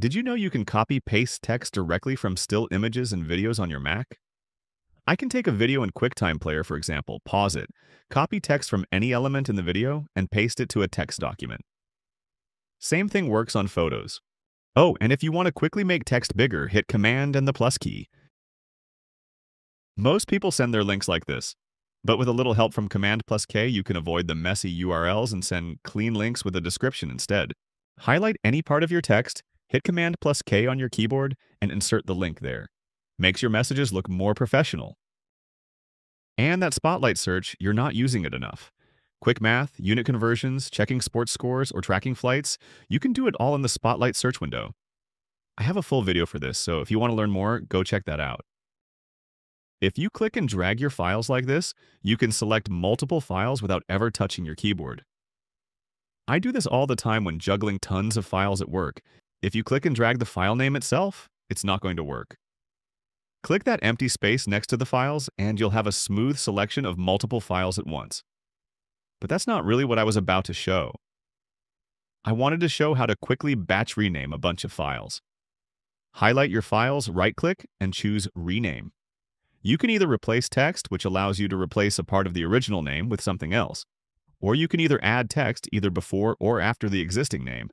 Did you know you can copy-paste text directly from still images and videos on your Mac? I can take a video in QuickTime Player, for example, pause it, copy text from any element in the video, and paste it to a text document. Same thing works on photos. Oh, and if you want to quickly make text bigger, hit Command and the plus key. Most people send their links like this, but with a little help from Command plus K, you can avoid the messy URLs and send clean links with a description instead. Highlight any part of your text, hit Command plus K on your keyboard, and insert the link there. Makes your messages look more professional. And that Spotlight search, you're not using it enough. Quick math, unit conversions, checking sports scores, or tracking flights, you can do it all in the Spotlight search window. I have a full video for this, so if you want to learn more, go check that out. If you click and drag your files like this, you can select multiple files without ever touching your keyboard. I do this all the time when juggling tons of files at work. If you click and drag the file name itself, it's not going to work. Click that empty space next to the files and you'll have a smooth selection of multiple files at once. But that's not really what I was about to show. I wanted to show how to quickly batch rename a bunch of files. Highlight your files, right-click, and choose Rename. You can either replace text, which allows you to replace a part of the original name with something else, or you can either add text either before or after the existing name,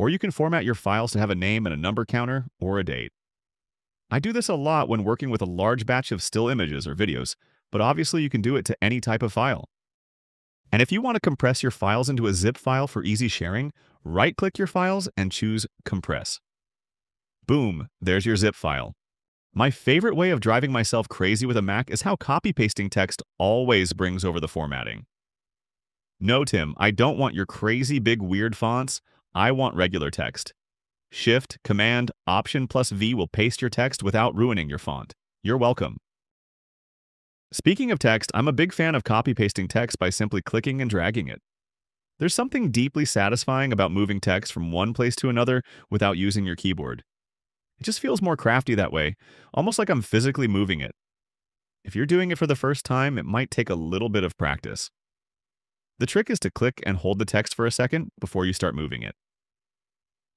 or you can format your files to have a name and a number counter or a date. I do this a lot when working with a large batch of still images or videos, but obviously you can do it to any type of file. And if you want to compress your files into a zip file for easy sharing, right-click your files and choose Compress. Boom, there's your zip file. My favorite way of driving myself crazy with a Mac is how copy-pasting text always brings over the formatting. No, Tim, I don't want your crazy big weird fonts. I want regular text. Shift, Command, Option plus V will paste your text without ruining your font. You're welcome. Speaking of text, I'm a big fan of copy-pasting text by simply clicking and dragging it. There's something deeply satisfying about moving text from one place to another without using your keyboard. It just feels more crafty that way, almost like I'm physically moving it. If you're doing it for the first time, it might take a little bit of practice. The trick is to click and hold the text for a second before you start moving it.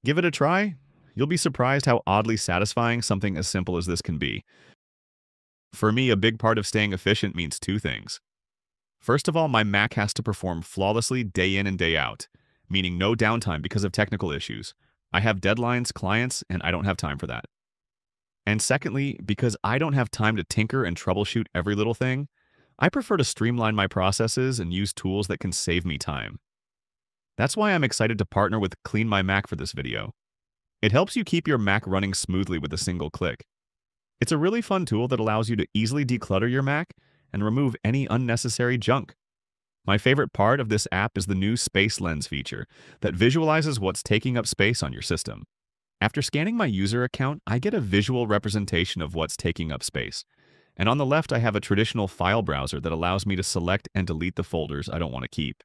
Give it a try. You'll be surprised how oddly satisfying something as simple as this can be, for me, a big part of staying efficient means two things. First of all, my Mac has to perform flawlessly day in and day out, meaning no downtime because of technical issues. I have deadlines, clients, and I don't have time for that. And secondly, because I don't have time to tinker and troubleshoot every little thing, I prefer to streamline my processes and use tools that can save me time. That's why I'm excited to partner with Clean My Mac for this video. It helps you keep your Mac running smoothly with a single click. It's a really fun tool that allows you to easily declutter your Mac and remove any unnecessary junk. My favorite part of this app is the new Space Lens feature that visualizes what's taking up space on your system. After scanning my user account, I get a visual representation of what's taking up space. And on the left, I have a traditional file browser that allows me to select and delete the folders I don't want to keep.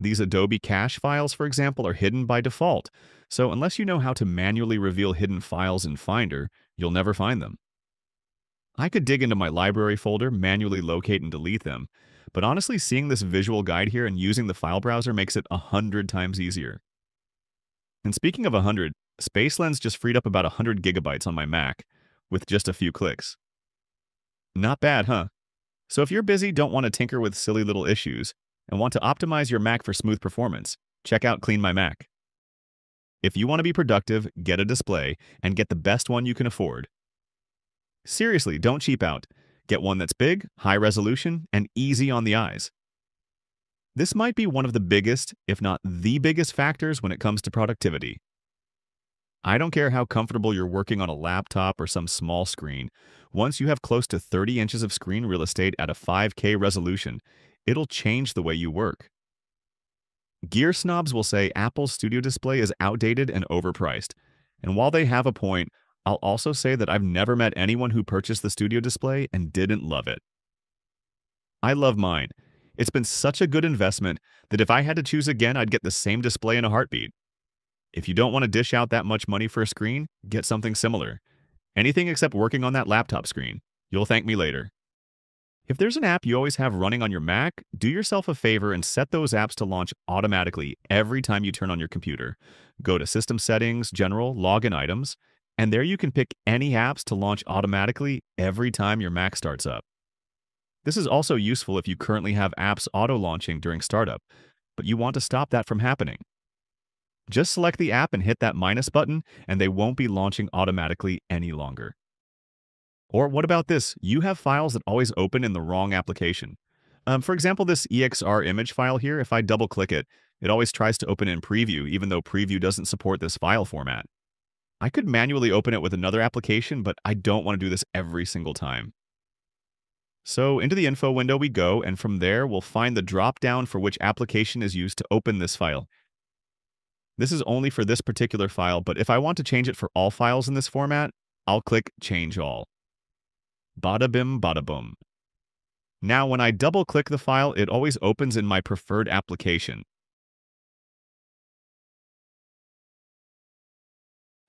These Adobe Cache files, for example, are hidden by default, so unless you know how to manually reveal hidden files in Finder, you'll never find them. I could dig into my library folder, manually locate and delete them, but honestly seeing this visual guide here and using the file browser makes it a hundred times easier. And speaking of a hundred, SpaceLens just freed up about 100 gigabytes on my Mac with just a few clicks. Not bad, huh? So if you're busy, don't want to tinker with silly little issues, and want to optimize your Mac for smooth performance, check out Clean My Mac. If you want to be productive, get a display and get the best one you can afford. Seriously, don't cheap out. Get one that's big, high resolution, and easy on the eyes. This might be one of the biggest, if not the biggest factors when it comes to productivity. I don't care how comfortable you're working on a laptop or some small screen. Once you have close to 30 inches of screen real estate at a 5K resolution, it'll change the way you work. Gear snobs will say Apple's Studio Display is outdated and overpriced. And while they have a point, I'll also say that I've never met anyone who purchased the Studio Display and didn't love it. I love mine. It's been such a good investment that if I had to choose again, I'd get the same display in a heartbeat. If you don't want to dish out that much money for a screen, get something similar. Anything except working on that laptop screen. You'll thank me later. If there's an app you always have running on your Mac, do yourself a favor and set those apps to launch automatically every time you turn on your computer. Go to System Settings, General, Login Items, and there you can pick any apps to launch automatically every time your Mac starts up. This is also useful if you currently have apps auto-launching during startup, but you want to stop that from happening. Just select the app and hit that minus button, and they won't be launching automatically any longer. Or what about this? You have files that always open in the wrong application. Um, for example, this EXR image file here, if I double click it, it always tries to open in Preview, even though Preview doesn't support this file format. I could manually open it with another application, but I don't want to do this every single time. So into the info window we go, and from there we'll find the drop-down for which application is used to open this file. This is only for this particular file, but if I want to change it for all files in this format, I'll click Change All. Bada bim bada boom. Now when I double click the file, it always opens in my preferred application.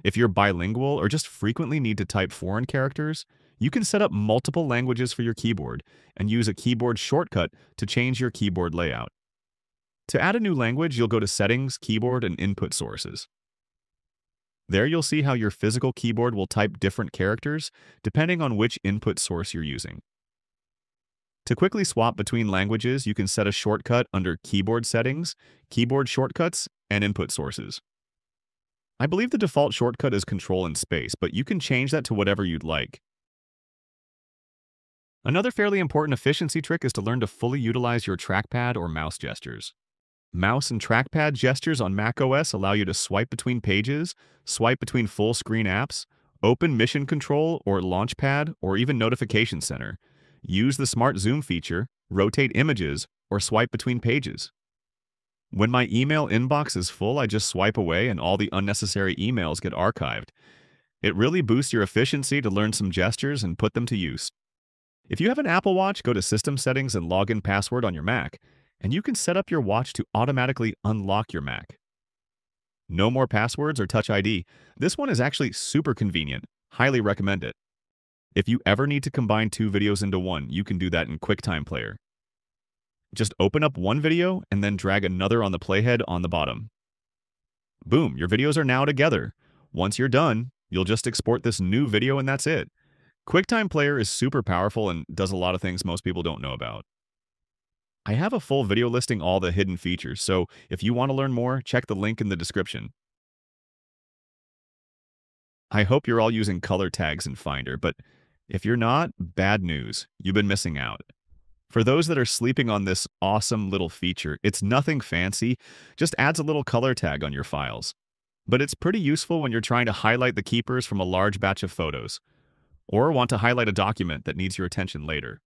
If you're bilingual or just frequently need to type foreign characters, you can set up multiple languages for your keyboard and use a keyboard shortcut to change your keyboard layout. To add a new language, you'll go to Settings, Keyboard, and Input Sources. There you'll see how your physical keyboard will type different characters depending on which input source you're using. To quickly swap between languages, you can set a shortcut under Keyboard Settings, Keyboard Shortcuts, and Input Sources. I believe the default shortcut is Control and Space, but you can change that to whatever you'd like. Another fairly important efficiency trick is to learn to fully utilize your trackpad or mouse gestures. Mouse and trackpad gestures on macOS allow you to swipe between pages, swipe between full screen apps, open Mission Control or Launchpad or even Notification Center, use the Smart Zoom feature, rotate images, or swipe between pages. When my email inbox is full, I just swipe away and all the unnecessary emails get archived. It really boosts your efficiency to learn some gestures and put them to use. If you have an Apple Watch, go to System Settings and Login Password on your Mac and you can set up your watch to automatically unlock your Mac. No more passwords or Touch ID. This one is actually super convenient. Highly recommend it. If you ever need to combine two videos into one, you can do that in QuickTime Player. Just open up one video and then drag another on the playhead on the bottom. Boom, your videos are now together. Once you're done, you'll just export this new video and that's it. QuickTime Player is super powerful and does a lot of things most people don't know about. I have a full video listing all the hidden features, so if you want to learn more, check the link in the description. I hope you're all using color tags in Finder, but if you're not, bad news. You've been missing out. For those that are sleeping on this awesome little feature, it's nothing fancy, just adds a little color tag on your files. But it's pretty useful when you're trying to highlight the keepers from a large batch of photos, or want to highlight a document that needs your attention later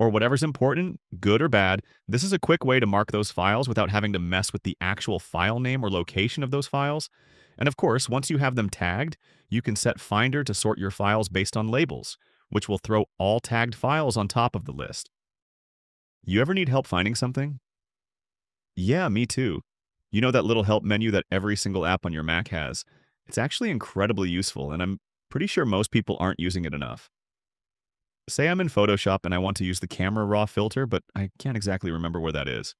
or whatever's important, good or bad, this is a quick way to mark those files without having to mess with the actual file name or location of those files. And of course, once you have them tagged, you can set Finder to sort your files based on labels, which will throw all tagged files on top of the list. You ever need help finding something? Yeah, me too. You know that little help menu that every single app on your Mac has? It's actually incredibly useful, and I'm pretty sure most people aren't using it enough. Say I'm in Photoshop and I want to use the camera raw filter, but I can't exactly remember where that is.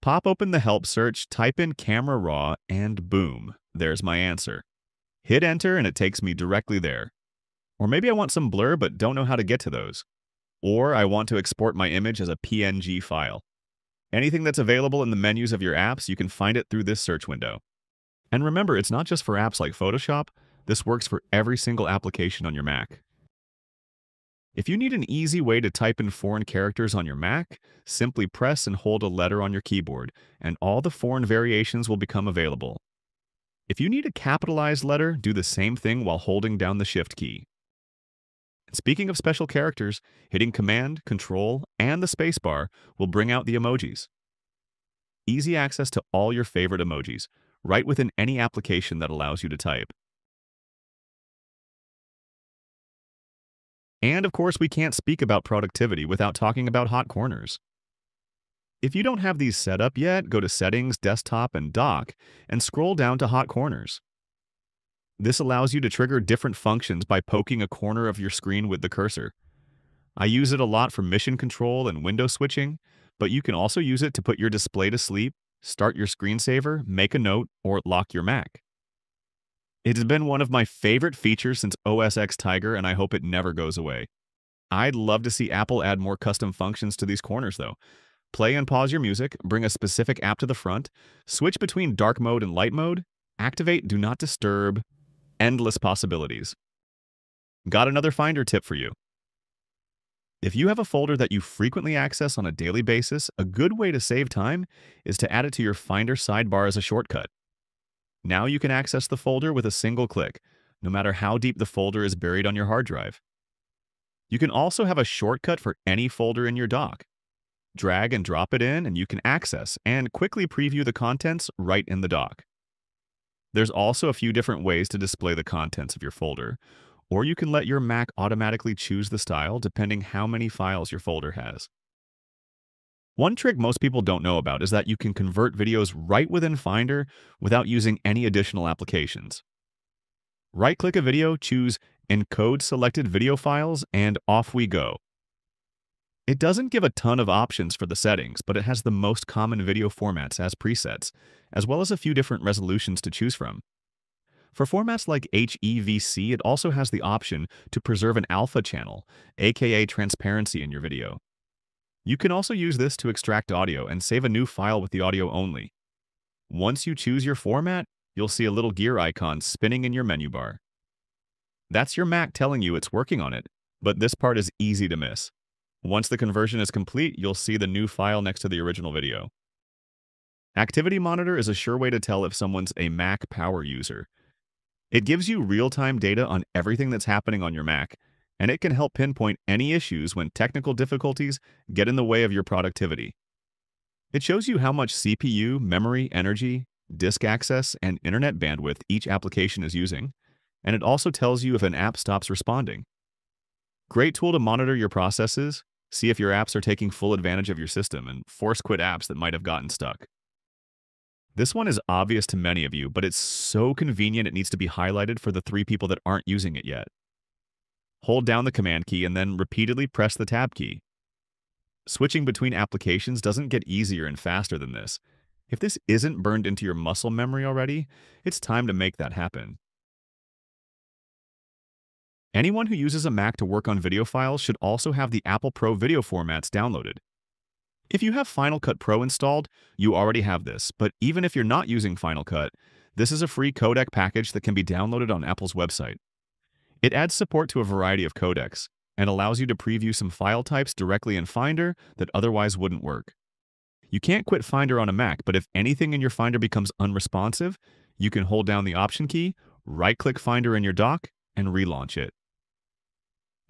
Pop open the help search, type in camera raw, and boom, there's my answer. Hit enter and it takes me directly there. Or maybe I want some blur but don't know how to get to those. Or I want to export my image as a PNG file. Anything that's available in the menus of your apps, you can find it through this search window. And remember, it's not just for apps like Photoshop, this works for every single application on your Mac. If you need an easy way to type in foreign characters on your Mac, simply press and hold a letter on your keyboard, and all the foreign variations will become available. If you need a capitalized letter, do the same thing while holding down the Shift key. Speaking of special characters, hitting Command, Control, and the spacebar will bring out the emojis. Easy access to all your favorite emojis, right within any application that allows you to type. And of course, we can't speak about productivity without talking about hot corners. If you don't have these set up yet, go to Settings, Desktop, and Dock, and scroll down to Hot Corners. This allows you to trigger different functions by poking a corner of your screen with the cursor. I use it a lot for mission control and window switching, but you can also use it to put your display to sleep, start your screensaver, make a note, or lock your Mac. It has been one of my favorite features since OS X Tiger, and I hope it never goes away. I'd love to see Apple add more custom functions to these corners, though. Play and pause your music, bring a specific app to the front, switch between dark mode and light mode, activate Do Not Disturb, endless possibilities. Got another Finder tip for you. If you have a folder that you frequently access on a daily basis, a good way to save time is to add it to your Finder sidebar as a shortcut. Now you can access the folder with a single click, no matter how deep the folder is buried on your hard drive. You can also have a shortcut for any folder in your dock. Drag and drop it in and you can access and quickly preview the contents right in the dock. There's also a few different ways to display the contents of your folder, or you can let your Mac automatically choose the style depending how many files your folder has. One trick most people don't know about is that you can convert videos right within Finder without using any additional applications. Right-click a video, choose Encode Selected Video Files, and off we go. It doesn't give a ton of options for the settings, but it has the most common video formats as presets, as well as a few different resolutions to choose from. For formats like HEVC, it also has the option to preserve an alpha channel, aka transparency in your video. You can also use this to extract audio and save a new file with the audio only. Once you choose your format, you'll see a little gear icon spinning in your menu bar. That's your Mac telling you it's working on it, but this part is easy to miss. Once the conversion is complete, you'll see the new file next to the original video. Activity Monitor is a sure way to tell if someone's a Mac power user. It gives you real-time data on everything that's happening on your Mac, and it can help pinpoint any issues when technical difficulties get in the way of your productivity. It shows you how much CPU, memory, energy, disk access, and internet bandwidth each application is using, and it also tells you if an app stops responding. Great tool to monitor your processes, see if your apps are taking full advantage of your system, and force quit apps that might have gotten stuck. This one is obvious to many of you, but it's so convenient it needs to be highlighted for the three people that aren't using it yet. Hold down the Command key and then repeatedly press the Tab key. Switching between applications doesn't get easier and faster than this. If this isn't burned into your muscle memory already, it's time to make that happen. Anyone who uses a Mac to work on video files should also have the Apple Pro video formats downloaded. If you have Final Cut Pro installed, you already have this, but even if you're not using Final Cut, this is a free codec package that can be downloaded on Apple's website. It adds support to a variety of codecs and allows you to preview some file types directly in Finder that otherwise wouldn't work. You can't quit Finder on a Mac, but if anything in your Finder becomes unresponsive, you can hold down the Option key, right-click Finder in your dock, and relaunch it.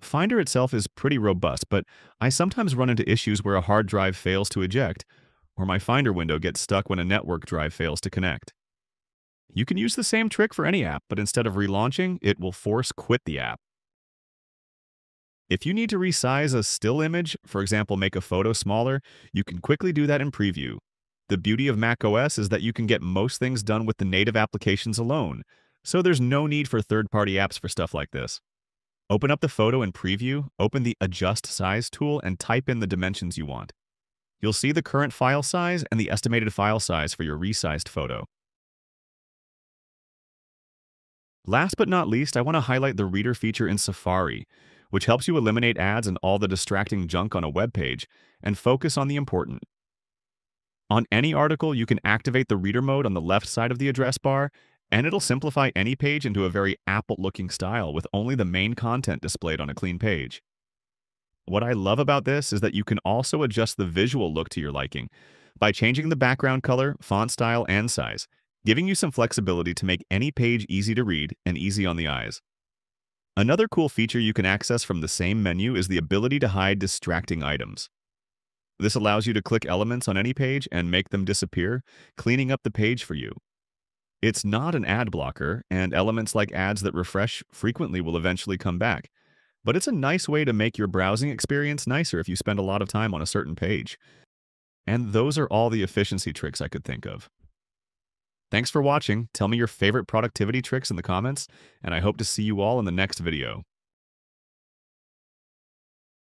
Finder itself is pretty robust, but I sometimes run into issues where a hard drive fails to eject, or my Finder window gets stuck when a network drive fails to connect. You can use the same trick for any app, but instead of relaunching, it will force quit the app. If you need to resize a still image, for example make a photo smaller, you can quickly do that in Preview. The beauty of macOS is that you can get most things done with the native applications alone, so there's no need for third-party apps for stuff like this. Open up the photo in Preview, open the Adjust Size tool, and type in the dimensions you want. You'll see the current file size and the estimated file size for your resized photo. Last but not least, I want to highlight the Reader feature in Safari, which helps you eliminate ads and all the distracting junk on a web page and focus on the important. On any article, you can activate the Reader mode on the left side of the address bar, and it'll simplify any page into a very Apple-looking style with only the main content displayed on a clean page. What I love about this is that you can also adjust the visual look to your liking by changing the background color, font style, and size, giving you some flexibility to make any page easy to read and easy on the eyes. Another cool feature you can access from the same menu is the ability to hide distracting items. This allows you to click elements on any page and make them disappear, cleaning up the page for you. It's not an ad blocker, and elements like ads that refresh frequently will eventually come back, but it's a nice way to make your browsing experience nicer if you spend a lot of time on a certain page. And those are all the efficiency tricks I could think of. Thanks for watching. Tell me your favorite productivity tricks in the comments, and I hope to see you all in the next video.